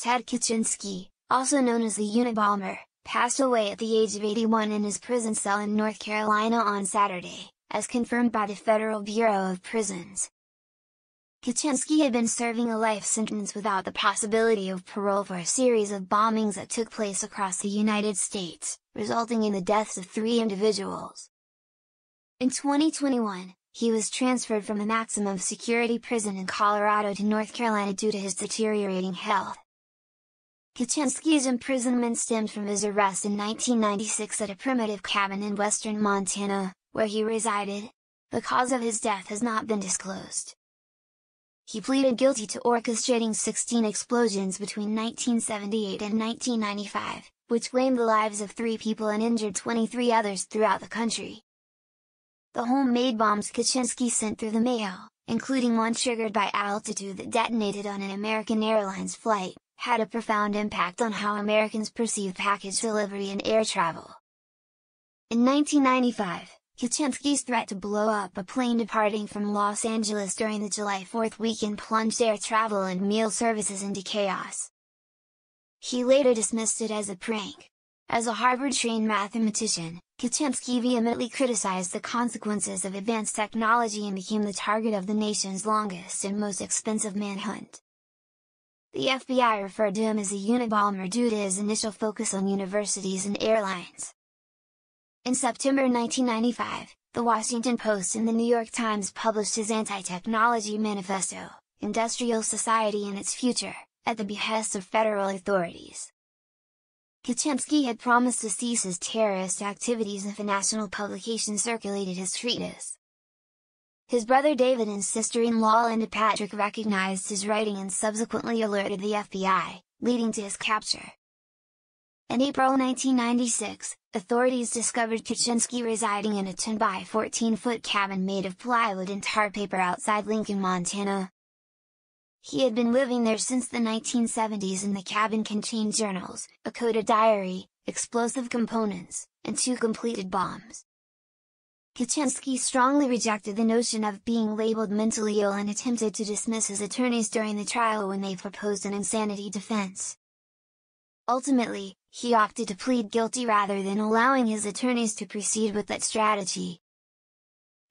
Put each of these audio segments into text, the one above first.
Ted Kaczynski, also known as the Unabomber, passed away at the age of 81 in his prison cell in North Carolina on Saturday, as confirmed by the Federal Bureau of Prisons. Kaczynski had been serving a life sentence without the possibility of parole for a series of bombings that took place across the United States, resulting in the deaths of three individuals. In 2021, he was transferred from a maximum security prison in Colorado to North Carolina due to his deteriorating health. Kaczynski's imprisonment stemmed from his arrest in 1996 at a primitive cabin in western Montana, where he resided. The cause of his death has not been disclosed. He pleaded guilty to orchestrating 16 explosions between 1978 and 1995, which claimed the lives of three people and injured 23 others throughout the country. The homemade bombs Kaczynski sent through the mail, including one triggered by altitude that detonated on an American Airlines flight, had a profound impact on how Americans perceive package delivery and air travel. In 1995, Kaczynski's threat to blow up a plane departing from Los Angeles during the July 4th weekend plunged air travel and meal services into chaos. He later dismissed it as a prank. As a Harvard-trained mathematician, Kaczynski vehemently criticized the consequences of advanced technology and became the target of the nation's longest and most expensive manhunt. The FBI referred to him as a Unabomber due to his initial focus on universities and airlines. In September 1995, The Washington Post and The New York Times published his anti-technology manifesto, Industrial Society and Its Future, at the behest of federal authorities. Kaczynski had promised to cease his terrorist activities if a national publication circulated his treatise. His brother David and sister-in-law Linda Patrik recognized his writing and subsequently alerted the FBI, leading to his capture. In April 1996, authorities discovered Kaczynski residing in a 10 by 14 foot cabin made of plywood and tar paper outside Lincoln, Montana. He had been living there since the 1970s and the cabin contained journals, a coded diary, explosive components, and two completed bombs. Kaczynski strongly rejected the notion of being labeled mentally ill and attempted to dismiss his attorneys during the trial when they proposed an insanity defense. Ultimately, he opted to plead guilty rather than allowing his attorneys to proceed with that strategy.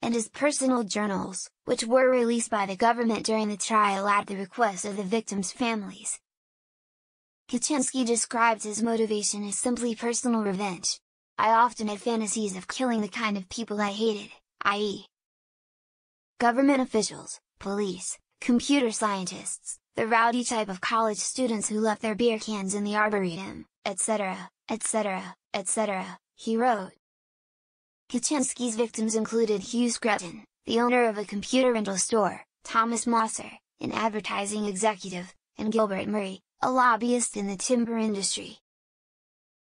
And his personal journals, which were released by the government during the trial at the request of the victims' families. Kaczynski described his motivation as simply personal revenge. I often had fantasies of killing the kind of people I hated, i.e. government officials, police, computer scientists, the rowdy type of college students who left their beer cans in the arboretum, etc., etc., etc., he wrote. Kaczynski's victims included Hugh Scrutton, the owner of a computer rental store, Thomas Mosser, an advertising executive, and Gilbert Murray, a lobbyist in the timber industry.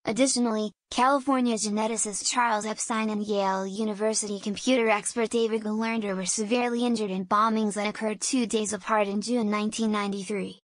Additionally, California geneticist Charles Epstein and Yale University computer expert David Gelernter were severely injured in bombings that occurred two days apart in June 1993.